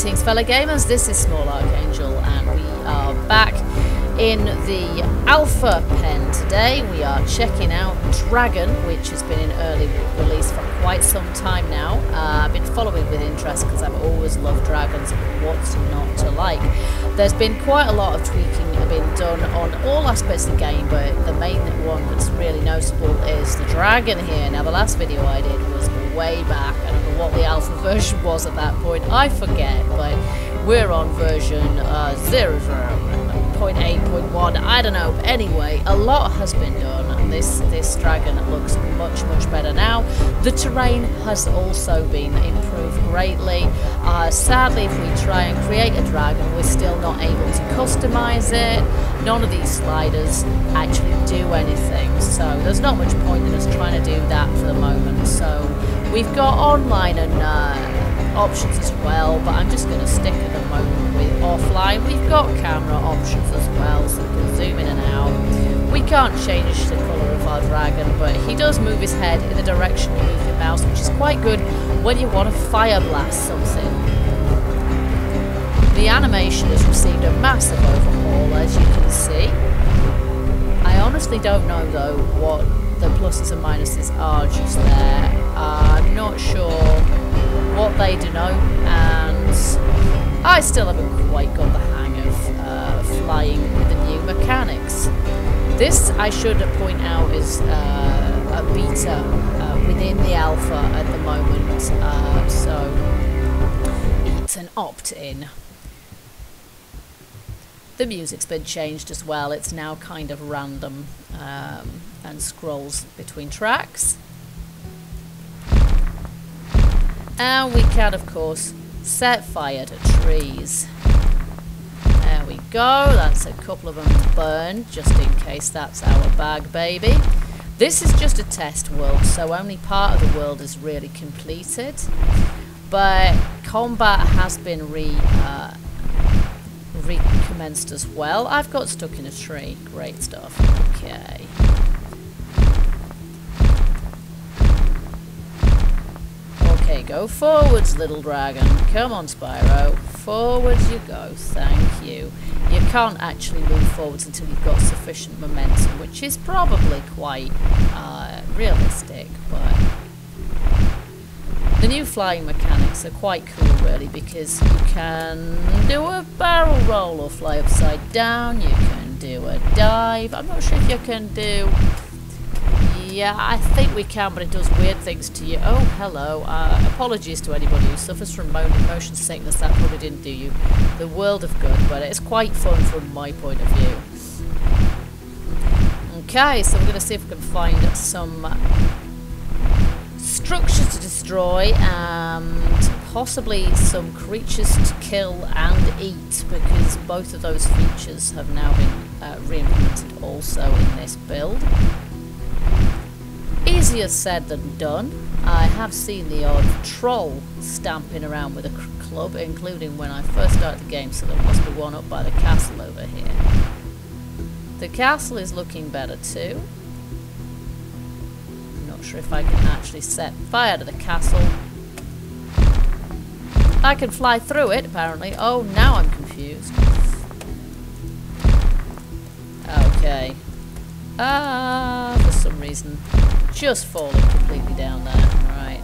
Greetings, fellow gamers. This is Small Archangel, and we are back in the Alpha Pen today. We are checking out Dragon, which has been in early release for quite some time now. Uh, I've been following with interest because I've always loved dragons. What's not to like? There's been quite a lot of tweaking been done on all aspects of the game, but the main one that's really noticeable is the dragon here. Now, the last video I did was way back. I don't know what the alpha version was at that point. I forget, but we're on version uh, 0, 0.8.1. I don't know. Anyway, a lot has been done, and this, this dragon looks much, much better now. The terrain has also been improved greatly. Uh, sadly, if we try and create a dragon, we're still not able to customize it. None of these sliders actually do anything, so there's not much point in us trying to do that for the moment. So We've got online and uh, options as well, but I'm just going to stick with offline. We've got camera options as well, so we can zoom in and out. We can't change the colour of our dragon, but he does move his head in the direction you move your mouse, which is quite good when you want to fire blast something. The animation has received a massive overhaul, as you can see. I honestly don't know, though, what the pluses and minuses are just there. I'm not sure what they denote, and I still haven't quite got the hang of uh, flying with the new mechanics. This, I should point out, is uh, a beta uh, within the alpha at the moment, uh, so it's an opt-in. The music's been changed as well. It's now kind of random um, and scrolls between tracks. And we can, of course, set fire to trees. There we go. That's a couple of them burned, just in case that's our bag, baby. This is just a test world, so only part of the world is really completed. But combat has been re... Uh, recommenced as well. I've got stuck in a tree. Great stuff. Okay. Go forwards, little dragon. Come on, Spyro. Forwards you go. Thank you. You can't actually move forwards until you've got sufficient momentum, which is probably quite uh, realistic, but the new flying mechanics are quite cool really because you can do a barrel roll or fly upside down, you can do a dive, I'm not sure if you can do... Yeah, I think we can, but it does weird things to you. Oh, hello. Uh, apologies to anybody who suffers from motion sickness. That probably didn't do you the world of good, but it's quite fun from my point of view. Okay, so we're going to see if we can find some structures to destroy and possibly some creatures to kill and eat because both of those features have now been uh, re-implemented also in this build. Easier said than done. I have seen the odd troll stamping around with a club, including when I first started the game, so there must be one up by the castle over here. The castle is looking better too I'm not sure if I can actually set fire to the castle. I can fly through it, apparently. Oh, now I'm confused. Okay. Ah, some reason, just falling completely down there. Right.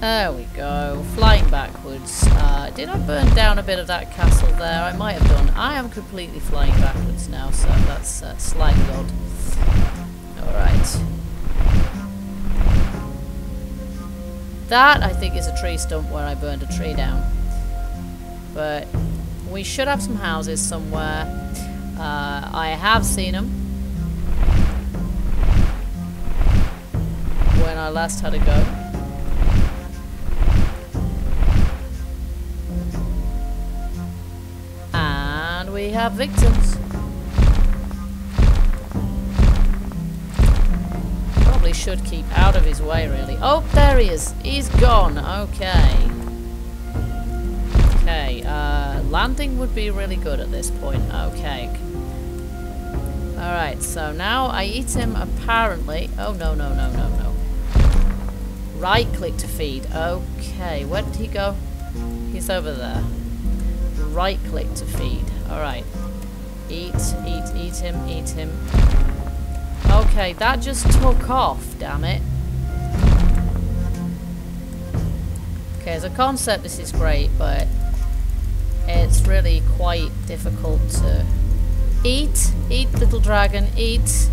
There we go. Flying backwards. Uh, did I burn down a bit of that castle there? I might have done. I am completely flying backwards now, so that's uh, slightly odd. Alright. That, I think, is a tree stump where I burned a tree down. But we should have some houses somewhere. Uh, I have seen them. When I last had a go. And we have victims. Probably should keep out of his way, really. Oh, there he is. He's gone. Okay. Okay, landing would be really good at this point. Okay. Alright, so now I eat him apparently. Oh, no, no, no, no, no. Right click to feed. Okay, where did he go? He's over there. Right click to feed. Alright. Eat, eat, eat him, eat him. Okay, that just took off, damn it. Okay, as a concept this is great, but really quite difficult to eat. Eat, little dragon, eat.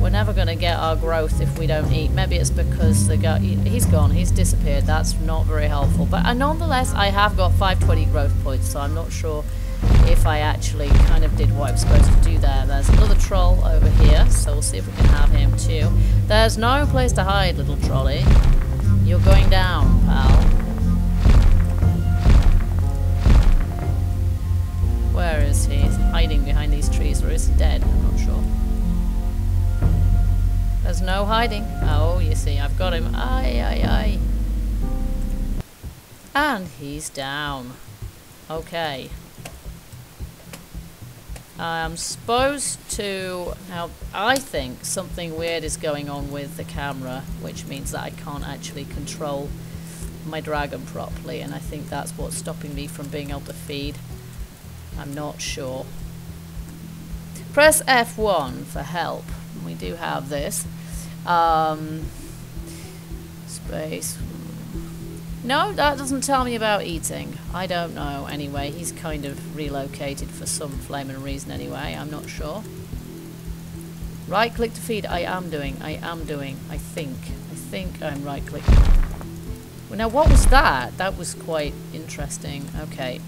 We're never going to get our growth if we don't eat. Maybe it's because the guy, he's gone, he's disappeared. That's not very helpful. But uh, nonetheless, I have got 520 growth points, so I'm not sure if I actually kind of did what I was supposed to do there. There's another troll over here, so we'll see if we can have him too. There's no place to hide, little trolley. You're going down, pal. Where is he? Hiding behind these trees, or is he dead? I'm not sure. There's no hiding. Oh, you see, I've got him. Aye, aye, aye. And he's down. Okay. I'm supposed to... Now, I think something weird is going on with the camera, which means that I can't actually control my dragon properly, and I think that's what's stopping me from being able to feed. I'm not sure. Press F1 for help. We do have this. Um, space. No, that doesn't tell me about eating. I don't know anyway. He's kind of relocated for some flaming reason anyway. I'm not sure. Right click to feed. I am doing. I am doing. I think. I think I'm right clicking. Well, now what was that? That was quite interesting. Okay.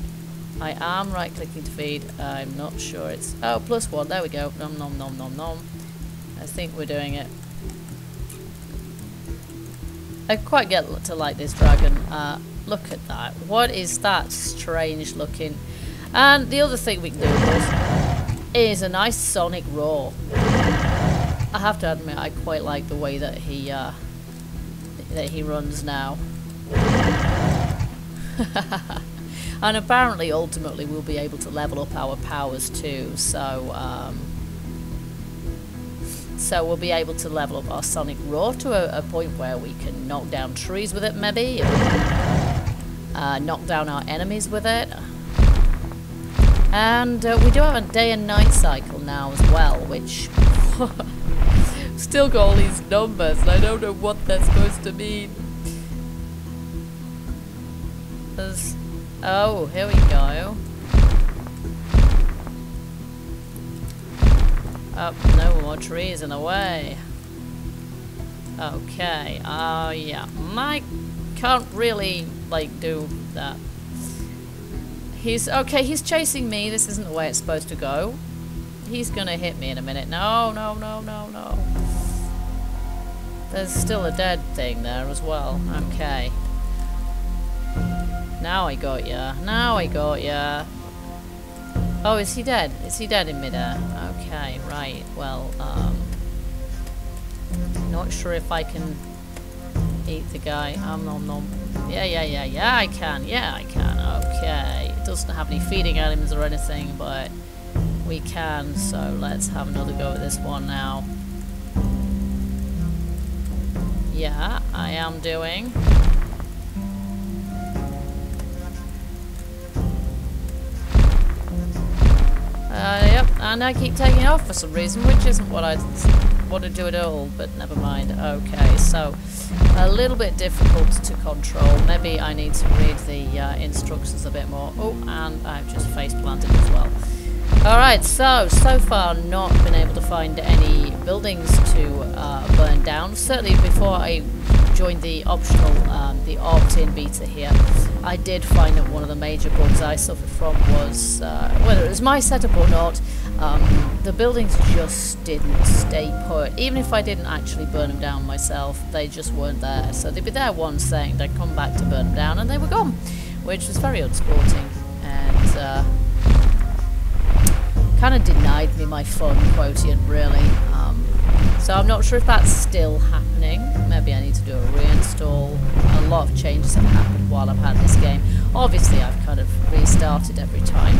I am right clicking to feed. I'm not sure it's... Oh, plus one. There we go. Nom nom nom nom nom. I think we're doing it. I quite get to like this dragon. Uh, look at that. What is that strange looking? And the other thing we can do is, is a nice sonic roar. I have to admit, I quite like the way that he uh, that he runs now. and apparently, ultimately, we'll be able to level up our powers too. So. Um, so we'll be able to level up our Sonic Roar to a, a point where we can knock down trees with it maybe. Uh, knock down our enemies with it. And uh, we do have a day and night cycle now as well, which... still got all these numbers and I don't know what they're supposed to mean. There's, oh, here we go. Oh, no more trees in the way. Okay, uh, yeah. I can't really, like, do that. He's, okay, he's chasing me. This isn't the way it's supposed to go. He's gonna hit me in a minute. No, no, no, no, no. There's still a dead thing there as well. Okay. Now I got ya. Now I got ya. Oh, is he dead? Is he dead in midair? Okay, right. Well, um... Not sure if I can eat the guy. I'm nom nom. Yeah, yeah, yeah, yeah, I can. Yeah, I can. Okay. It doesn't have any feeding items or anything, but we can. So let's have another go at this one now. Yeah, I am doing. Uh, yep, and I keep taking off for some reason, which isn't what I want to do at all, but never mind. Okay, so a little bit difficult to control. Maybe I need to read the uh, instructions a bit more. Oh, and I've just face planted as well. Alright, so, so far not been able to find any buildings to uh, burn down. Certainly before I joined the optional, um, the opt-in beta here, I did find that one of the major bugs I suffered from was, uh, whether it was my setup or not, um, the buildings just didn't stay put. Even if I didn't actually burn them down myself, they just weren't there. So they'd be there once saying they'd come back to burn them down and they were gone, which was very unsporting and uh, kind of denied me my fun quotient really. So I'm not sure if that's still happening. Maybe I need to do a reinstall. A lot of changes have happened while I've had this game. Obviously I've kind of restarted every time.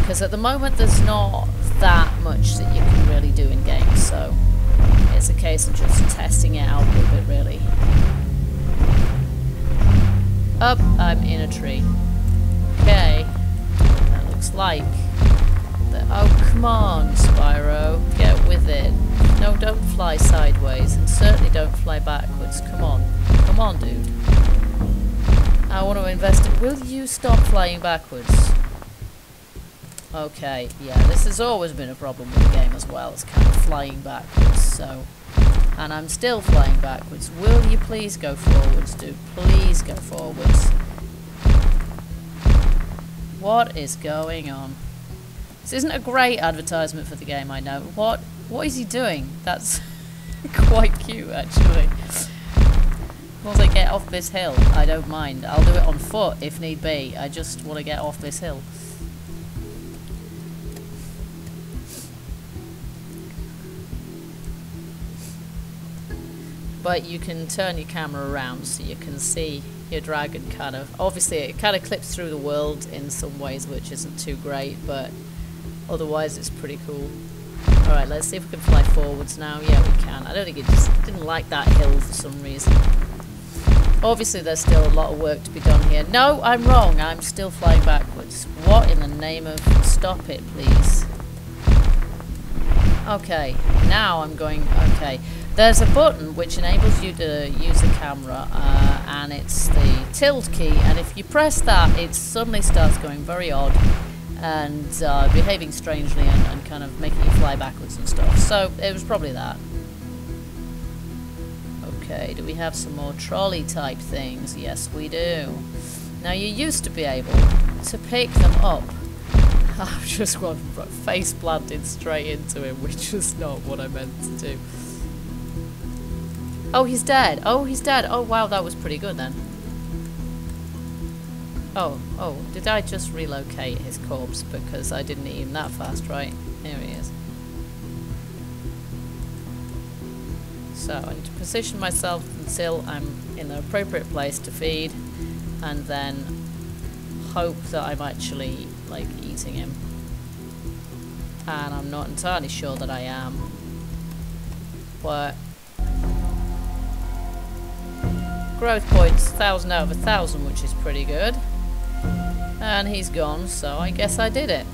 Because at the moment there's not that much that you can really do in games, so it's a case of just testing it out a little bit, really. Up, I'm in a tree. Okay, that looks like. The, oh, come on, Spyro, get with it. No, don't fly sideways, and certainly don't fly backwards. Come on, come on, dude. I want to invest in. Will you stop flying backwards? Okay, yeah, this has always been a problem with the game as well. It's kind of flying backwards, so... And I'm still flying backwards. Will you please go forwards, dude? Please go forwards. What is going on? This isn't a great advertisement for the game, I know. What? What is he doing? That's quite cute, actually. Once I get off this hill, I don't mind. I'll do it on foot if need be. I just want to get off this hill. but you can turn your camera around so you can see your dragon kind of obviously it kind of clips through the world in some ways which isn't too great but otherwise it's pretty cool alright let's see if we can fly forwards now. Yeah we can. I don't think it just didn't like that hill for some reason. Obviously there's still a lot of work to be done here. No I'm wrong. I'm still flying backwards. What in the name of stop it please? Okay now I'm going okay. There's a button which enables you to use the camera uh, and it's the tilt key and if you press that it suddenly starts going very odd and uh, behaving strangely and, and kind of making you fly backwards and stuff. So it was probably that. Okay, do we have some more trolley type things? Yes we do. Now you used to be able to pick them up. I've just gone face planted straight into him, which is not what I meant to do. Oh, he's dead. Oh, he's dead. Oh, wow, that was pretty good then. Oh, oh, did I just relocate his corpse because I didn't eat him that fast, right? Here he is. So I need to position myself until I'm in the appropriate place to feed and then hope that I'm actually, like, eating him. And I'm not entirely sure that I am. But Growth points, 1,000 out of 1,000, which is pretty good. And he's gone, so I guess I did it.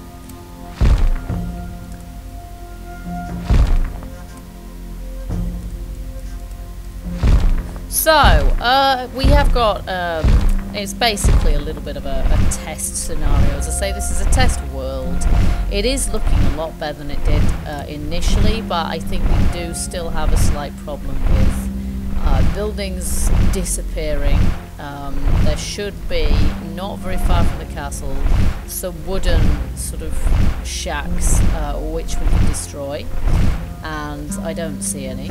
So, uh, we have got, um, it's basically a little bit of a, a, test scenario. As I say, this is a test world. It is looking a lot better than it did uh, initially, but I think we do still have a slight problem with uh, buildings disappearing. Um, there should be, not very far from the castle, some wooden sort of shacks uh, which we can destroy. And I don't see any.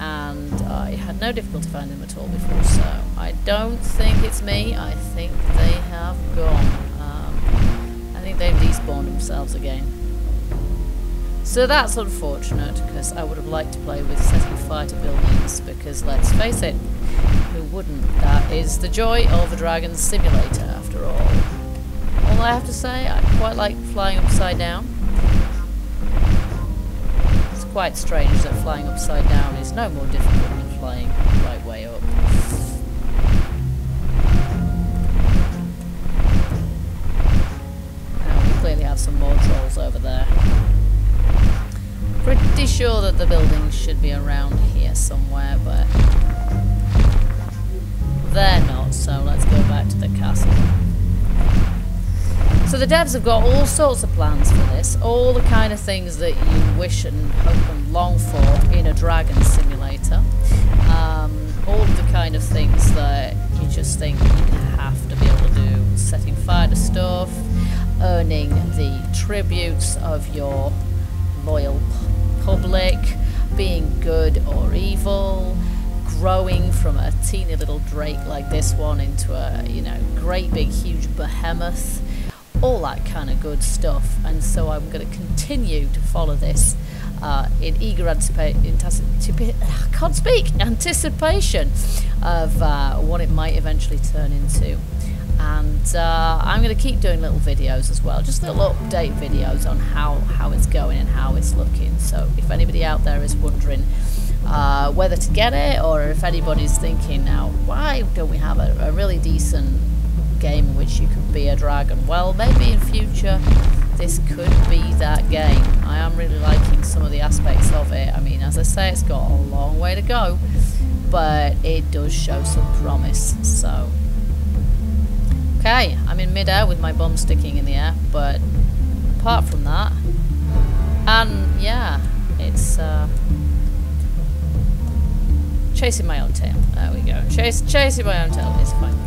And I had no difficulty finding them at all before, so I don't think it's me. I think they have gone. Um, I think they've despawned themselves again. So that's unfortunate because I would have liked to play with setting fire to buildings because let's face it, who wouldn't? That is the joy of a Dragon Simulator after all. All I have to say, I quite like flying upside down. It's quite strange that flying upside down is no more difficult than flying right way up. Now we clearly have some more trolls over there pretty sure that the building should be around here somewhere, but they're not, so let's go back to the castle. So the devs have got all sorts of plans for this, all the kind of things that you wish and hope and long for in a dragon simulator. Um, all the kind of things that you just think you have to be able to do, setting fire to stuff, earning the tributes of your loyal public, being good or evil, growing from a teeny little drake like this one into a, you know, great big huge behemoth, all that kind of good stuff. And so I'm going to continue to follow this uh, in eager anticipation, I can't speak, anticipation of uh, what it might eventually turn into. and uh, I'm going to keep doing little videos as well, just little update videos on how, how it's going and how it's looking. So if anybody out there is wondering uh, whether to get it or if anybody's thinking now, why don't we have a, a really decent game in which you can be a dragon? Well, maybe in future this could be that game. I am really liking some of the aspects of it. I mean, as I say, it's got a long way to go, but it does show some promise. So, okay, I'm in midair with my bum sticking in the air, but apart from that, and yeah, it's uh, chasing my own tail. There we go. Chase, chasing my own tail is fine.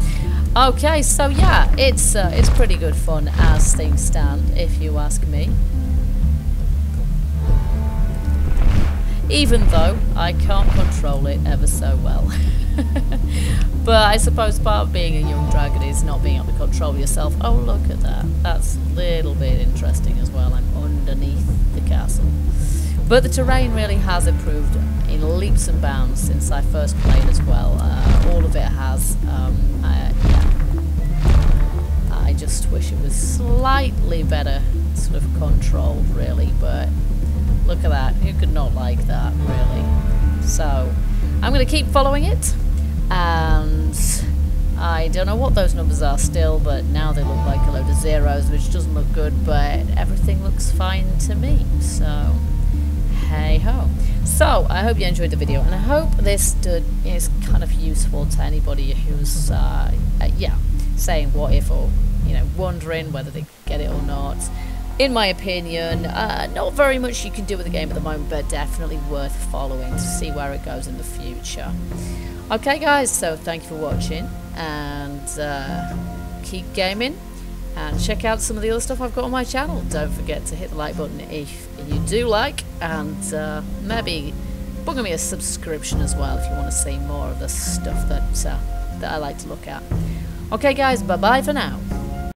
Okay, so yeah, it's uh, it's pretty good fun as things stand, if you ask me. Even though I can't control it ever so well. but I suppose part of being a young dragon is not being able to control yourself. Oh, look at that. That's a little bit interesting as well. I'm underneath the castle. But the terrain really has improved leaps and bounds since I first played as well. Uh, all of it has. Um, I, yeah. I just wish it was slightly better sort of controlled, really. But look at that. Who could not like that, really? So I'm going to keep following it. And I don't know what those numbers are still, but now they look like a load of zeros, which doesn't look good, but everything looks fine to me. So hey ho. So, I hope you enjoyed the video, and I hope this did, is kind of useful to anybody who's, uh, uh, yeah, saying what if or, you know, wondering whether they get it or not. In my opinion, uh, not very much you can do with the game at the moment, but definitely worth following to see where it goes in the future. Okay, guys, so thank you for watching, and uh, keep gaming and check out some of the other stuff I've got on my channel. Don't forget to hit the like button if you do like, and uh, maybe book me a subscription as well if you want to see more of the stuff that, uh, that I like to look at. Okay guys, bye bye for now.